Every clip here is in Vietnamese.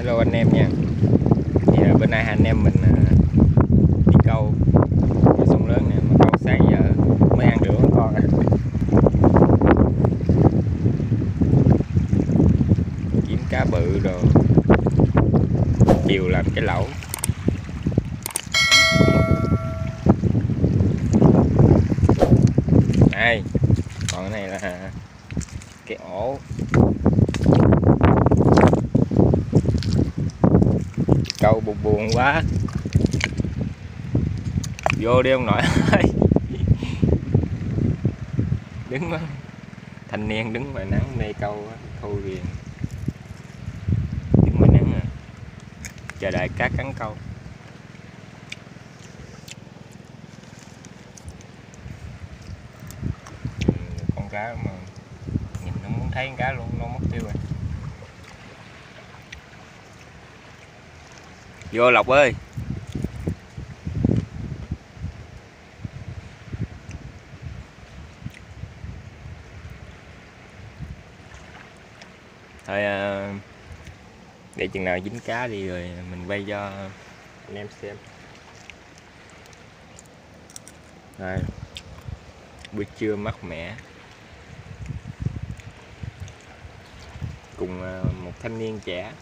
hello anh em nha. Thì à, bữa nay hai anh em mình à, đi câu ở sông lớn nè mà câu sáng giờ mới ăn được con à. kiếm cá bự rồi chiều làm cái lẩu. Này còn cái này là cái ổ câu buồn quá. Vô đi ông nội ơi. Đứng quá thanh niên đứng ngoài nắng mê câu thôi câu ghiền. Đứng ngoài nắng à. Chờ đợi cá cắn câu. Ừ, con cá mà nhìn nó muốn thấy con cá luôn, nó mất tiêu rồi. Vô lộc ơi. Thôi à, để chừng nào dính cá đi rồi mình quay cho anh em xem. Rồi. Buổi trưa mát mẻ. Cùng à, một thanh niên trẻ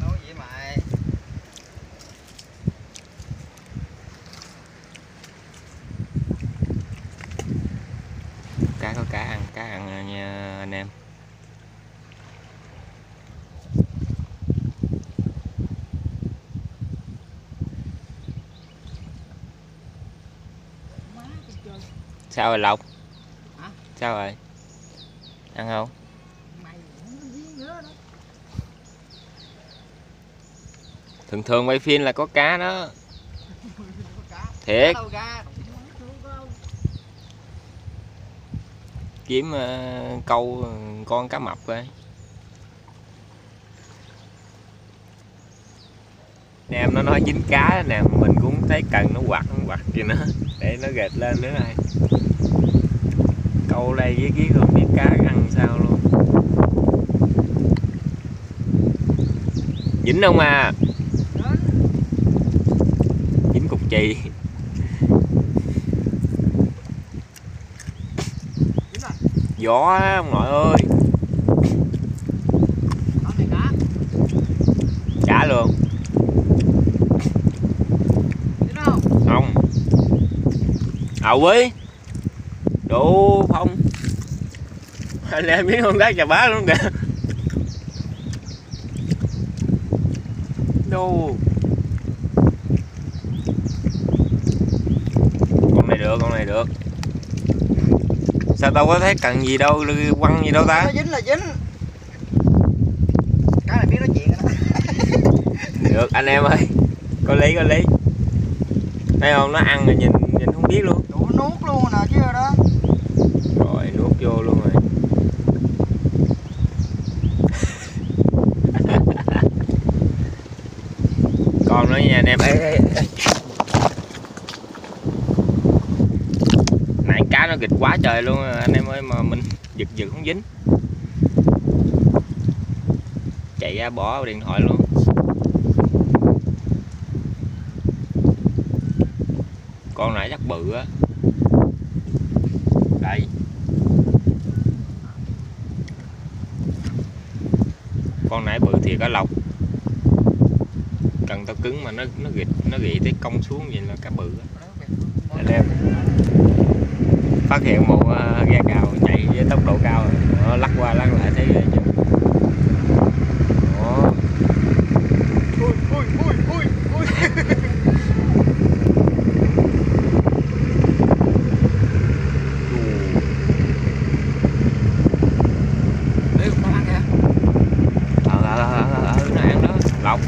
nói vậy mày cá có cá ăn cá ăn nha anh em má tôi chơi sao rồi lộc? Hả? sao rồi? Ăn không? Thường thường quay phim là có cá đó. Thiệt. Kiếm ờ, câu con cá mập coi. Nè, em nó nói dính cá nè mình cũng thấy cần nó quặt nó quặt gì nữa. Để nó gệt lên nữa này câu đây với kia không biết cá ăn sao luôn. Dính không à? Dính cục chì. Gió á, ông nội ơi. Này trả luôn. Không? Không. À quý đủ không anh em biết con gái chà bá luôn kìa. Đâu con này được con này được. Sao tao có thấy cần gì đâu quăng gì đâu ta? Nó dính là dính. Cá này biết nói chuyện rồi đó. Được anh em ơi. Có lý có lý. Thấy không? Nó ăn rồi nhìn nhìn không biết luôn nè chứ đó rồi nuốt vô luôn rồi con nó nha anh em. Ê. nãy cá nó kịch quá trời luôn à, anh em ơi mà mình giật giật không dính. Chạy ra bỏ điện thoại luôn. Con nãy chắc bự á. Đây. Con nãy bự thì có lọc cần tao cứng mà nó nó gịt nó gỉ tới cong xuống vậy là cá bự á anh em phát hiện một uh, ghe cào chạy với tốc độ cao nó lắc qua lắc lại thấy ghê chưa Đó. ui ui ui ui ui Ê, con ăn kìa ờ ờ ờ ờ ờ, nó ăn đó lọc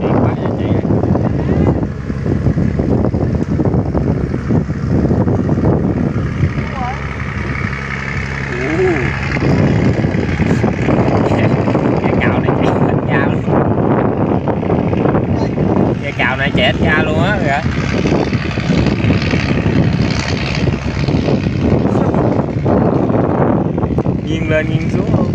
chạy quá chạy chạy Ồ. Cái cào này chạy nghiêng nhìn xuống không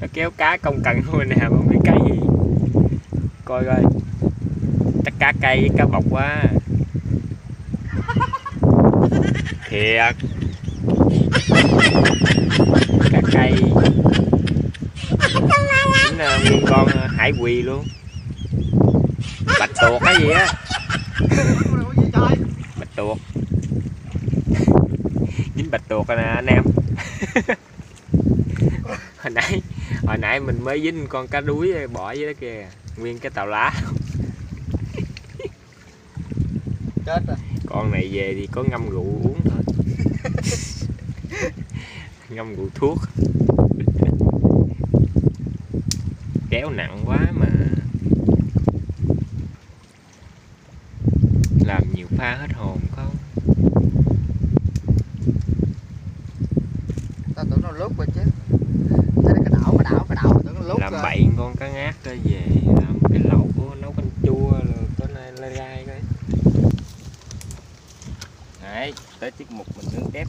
nó kéo cá công cần luôn nè không biết cái gì. Coi coi. Chắc cá cây với cá bọc quá. Thiệt. Cá cây chính là nguyên con hải quỳ luôn. Bạch tuộc cái gì á? Bạch tuộc. Dính bạch tuộc rồi nè anh em. Hồi nãy hồi nãy mình mới dính con cá đuối bỏ dưới đó kìa nguyên cái tàu lá. Chết rồi. Con này về thì có ngâm rượu uống thôi. Ngâm rượu thuốc kéo nặng quá mà làm nhiều pha hết hồn không? Tao tưởng nó lúc rồi chứ. Thấy cái đảo cái đảo cái đảo tưởng nó lúc làm rồi. bậy con cá ngát đó về làm cái lẩu nấu canh chua rồi có này lai gai coi đấy tới tiết mục mình nướng tép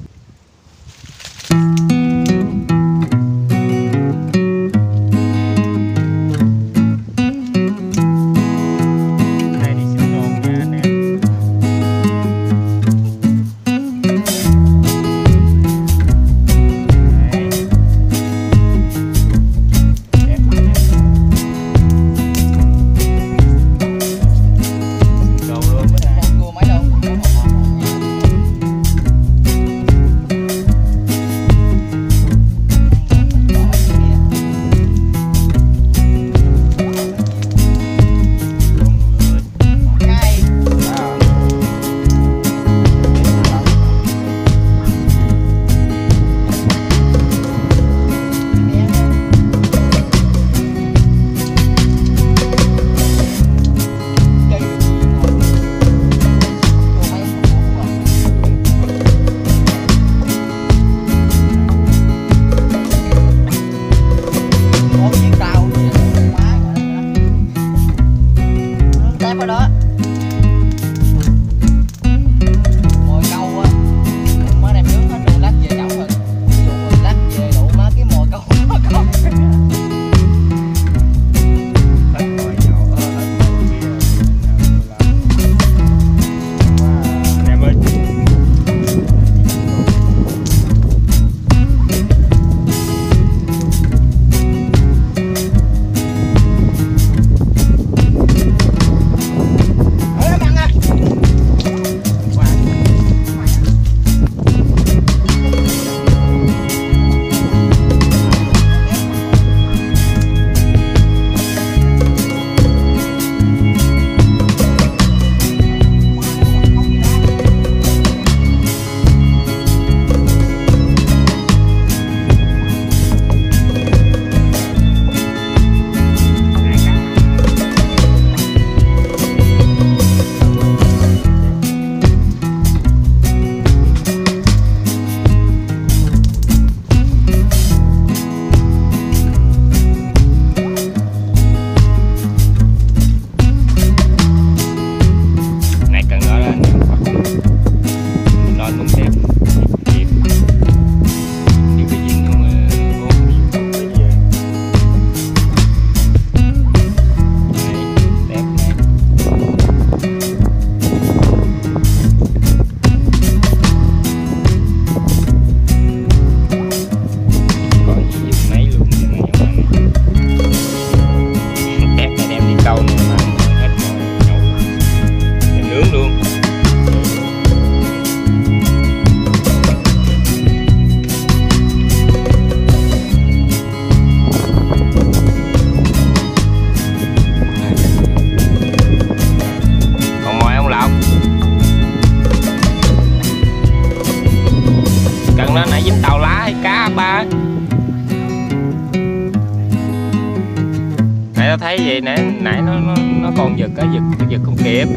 tao thấy vậy nãy nãy nó nó, nó còn giật á giật giật không kịp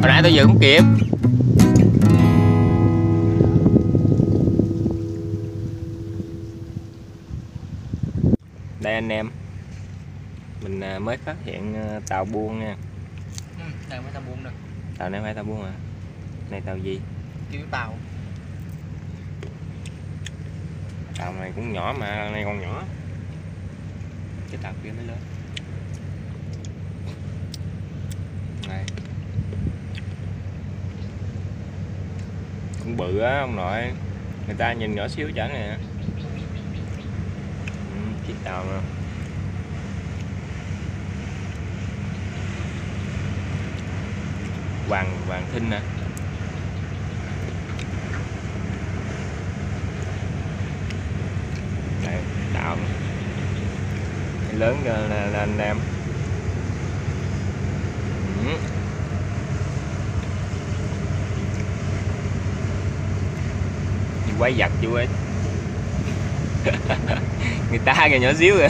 hồi nãy tao giật không kịp đây anh em. Mình à, mới phát hiện à, tàu buông nha. Ừ, này mới tao buông được. Tàu này phải tàu buông hả? Này tàu gì? Kêu tàu. Tàu này cũng nhỏ mà này còn nhỏ cái tàu kia mới lớn. Này. Cũng bự á ông nội. Người ta nhìn nhỏ xíu chả nè à. ừ, chiếc tàu nè hoàng hoàng thinh nè đây tàu nè. Cái lớn ra là, là anh em ừ. quái quay giặt chú ấy. Người ta kìa nhỏ xíu kìa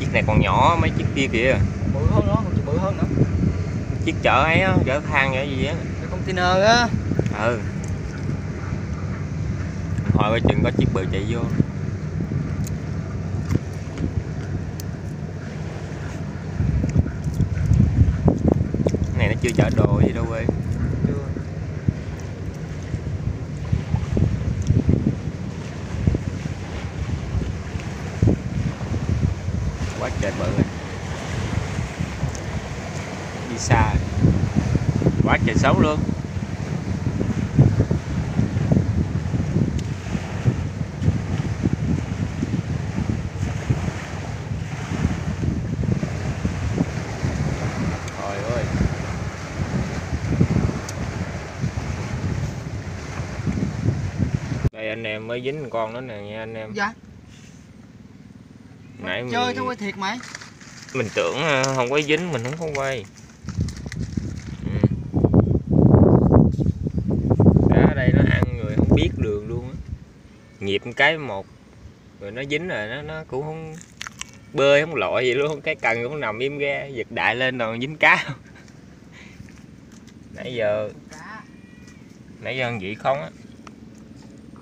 chiếc này còn nhỏ mấy chiếc kia kìa. Bự hơn nữa còn bự hơn nữa chiếc chở ấy á chở than vậy gì á. Cái container á. Ừ. Hồi coi chừng có chiếc bự chạy vô. Cái này nó chưa chở đồ gì đâu quê quá trời bự rồi đi xa quá trời xấu luôn. Trời ơi. Đây anh em mới dính con đó nè nha anh em. Dạ. Nãy chơi mình- thôi thiệt mày mình tưởng ờ, không có dính mình không có quay ừ. cá ở đây nó ăn người không biết đường luôn á nhịp cái một. Rồi nó dính rồi, nó nó cũng không bơi, không lội gì luôn, cái cần cũng nằm im ra giật đại lên rồi dính cá. Nãy giờ nãy giờ ăn vậy không á.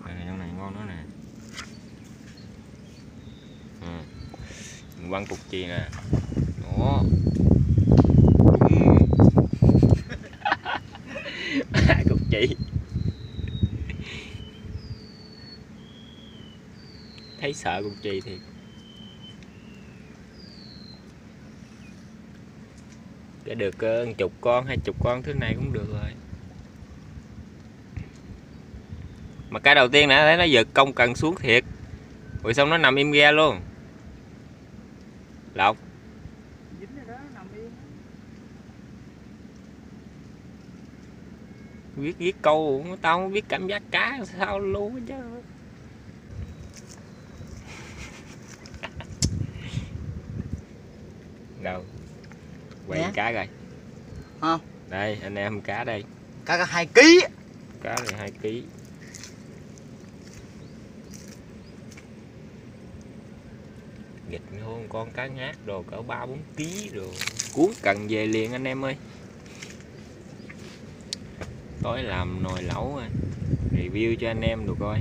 Này con này ngon nữa nè. Ừ. quăng cục chi nè đó Ừ. Ba cục chì thấy sợ cục chì thiệt cái được ờ, chục con hai chục con thứ này cũng được rồi. Mà cái đầu tiên nè thấy nó giật công cần xuống thiệt. Rồi xong nó nằm im ra luôn. Lộc yên viết câu tao không biết cảm giác cá sao luôn chứ đâu. Quay Nè. cá coi. Không. đây anh em cá đây. Cá hai ký cá này hai ký. Nghịch hơn con cá ngát đồ cỡ ba bốn ký rồi cuốn cần về liền anh em ơi. Tối làm nồi lẩu à. review cho anh em được coi